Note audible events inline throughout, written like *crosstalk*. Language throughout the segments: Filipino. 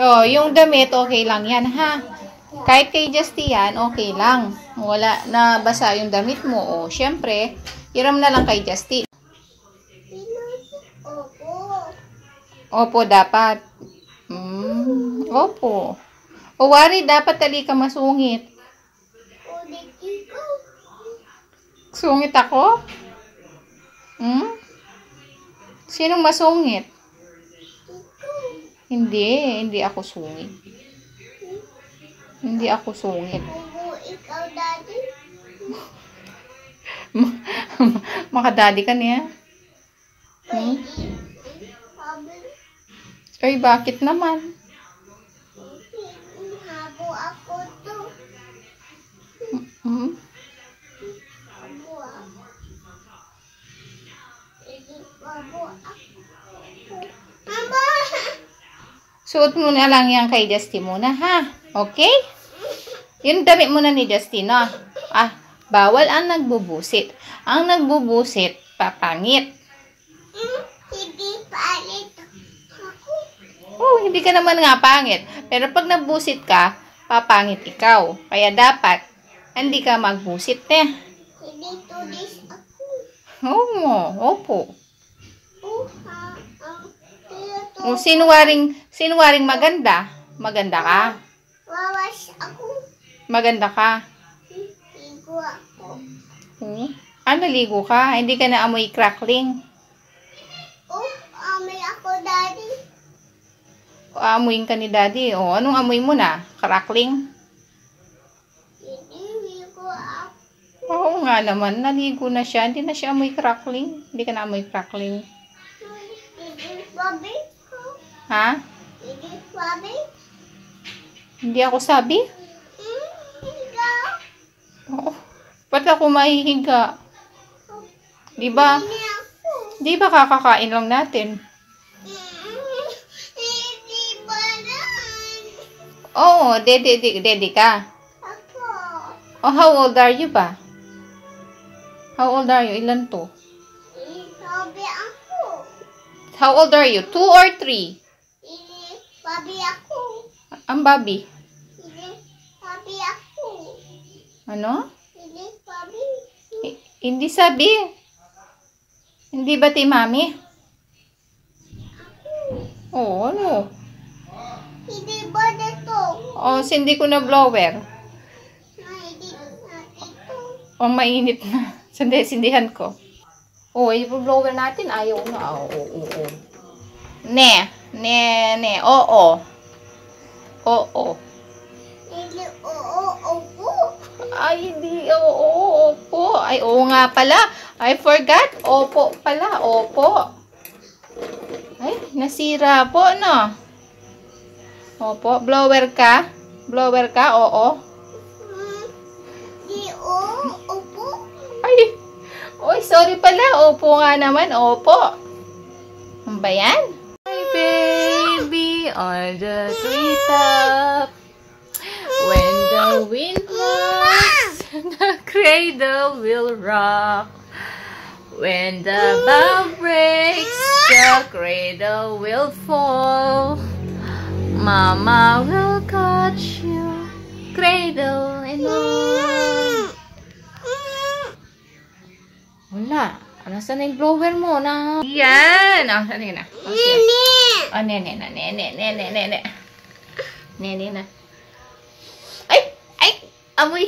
Oh, yung damit, okay lang yan, ha? Kahit kay Justy yan, okay lang. Wala na basa yung damit mo. O, syempre, hiram na lang kay Justy. Opo. Dapat. Mm, opo. O, wari, dapat tali ka masungit. Sungit ako? Hmm? Sinong masungit? Hindi, hindi ako sungit. Hindi ako sungit. Ikaw daddy. *laughs* Makadadi ka niya. Hmm? Ay, bakit naman? habo ako Suot mo na lang yan kay Justy muna, ha? Okay? Yung damit muna ni Justy, no? Ah, bawal ang nagbubusit. Ang nagbubusit, papangit. Hindi ako. Oh, hindi ka naman nga pangit. Pero pag nagbusit ka, papangit ikaw. Kaya dapat, hindi ka magbusit, eh. Hindi tulis ako. Oo, opo. Ha, ang tilo O, sinuwaring, sinuwaring maganda. Maganda ka. Wawas ako. Maganda ka. Igo ako. Oo. Ah, naligo ka. Hindi ka na amoy crackling. Oh, amay ako daddy. O, amoyin ka ni daddy. O, anong amoy mo na? Crackling? Hindi ko ako. Oo nga naman. Naligo na siya. Hindi na siya amoy crackling. Hindi ka na amoy crackling. Ha? Hindi babi. Hindi ako sabi? Ikaw. Oo. Ba't ako mahihiga? Di ba? Di ba kakakain lang natin? Hindi ba lang? Oo, dede, dede, dede ka. Ako. Oh, how old are you ba? How old are you? Ilan to? Babi ako. How old are you? Two or three? Babi ako. Ang babi. Hindi babi ako. Ano? Hindi babi. I- hindi sabi. Hindi ba ti mami? Oo, ano? Hindi ba dito? Oh, sindi ko na blower. Na hindi na dito. O, mainit na. *laughs* Sindi, sindihan ko. Oh, yung blower natin, ayaw na. Oo, oo, oo. Ne, ne, ne, oo. Oo. Hindi oo, opo. Ay, hindi, oo, opo. Ay, oo nga pala. I forgot. Opo pala, opo. Ay, nasira po, no? Opo, blower ka? Blower ka, oo. Hmm, Di oo, opo. Ay, oy, sorry pala. Opo nga naman, opo. Ano ba yan? On the treetop. When the wind blows, *laughs* the cradle will rock. When the bough breaks, the cradle will fall. Mama will catch you, cradle and all. Wala. Nasaan na yung blower mo na? Yan! Ah, saan yun na? Oh, sige. Nini. Oh, nene na, nene, nene, nene. Nene na. Ay! Ay! Amoy!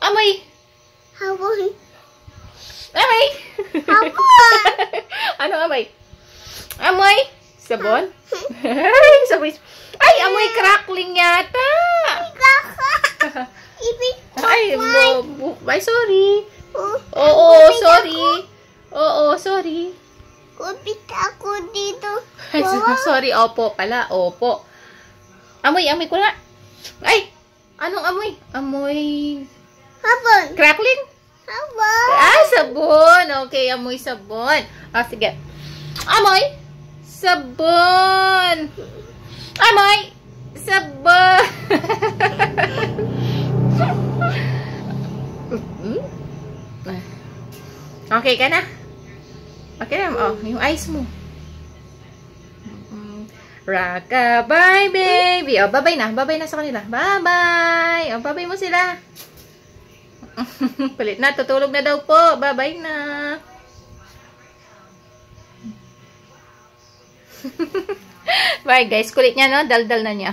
Amoy! Habon. Amoy! Habon. *laughs* ano amoy? Amoy! Sabon? *laughs* Ay, sabon. Ay, amoy crackling yata! Ay, bo, bo, ay, sorry. ko. Oo, sorry. Oo, sorry. Kupit ako dito. Ay, *laughs* sorry, opo pala, opo. Amoy, amoy ko na. Ay, anong amoy? Amoy Habon. crackling? Habon. Ah, sabon. Okay, amoy sabon. Ah, sige. Amoy sabon. Amoy sabon. *laughs* okay ka na? Okay na, oh, yung eyes mo. Rockabye, baby. O, babay na. Babay na sa kanila. Bye-bye. O, babay mo sila. *laughs* Palit na. Tutulog na daw po. Bye-bye na. *laughs* Bye, guys. Kulit niya, no? Daldal na niya.